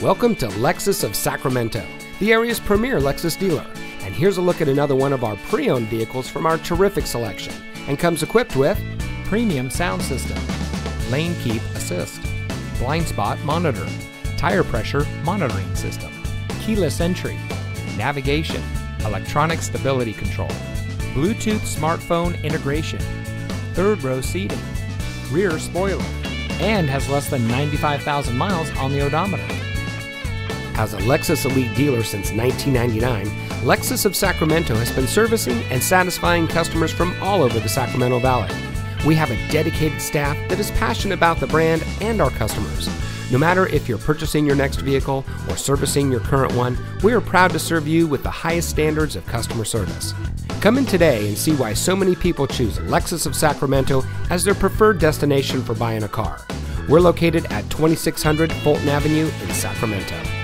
Welcome to Lexus of Sacramento, the area's premier Lexus dealer. And here's a look at another one of our pre owned vehicles from our terrific selection and comes equipped with premium sound system, lane keep assist, blind spot monitor, tire pressure monitoring system, keyless entry, navigation, electronic stability control, Bluetooth smartphone integration, third row seating, rear spoiler, and has less than 95,000 miles on the odometer. As a Lexus Elite dealer since 1999, Lexus of Sacramento has been servicing and satisfying customers from all over the Sacramento Valley. We have a dedicated staff that is passionate about the brand and our customers. No matter if you're purchasing your next vehicle or servicing your current one, we are proud to serve you with the highest standards of customer service. Come in today and see why so many people choose Lexus of Sacramento as their preferred destination for buying a car. We're located at 2600 Fulton Avenue in Sacramento.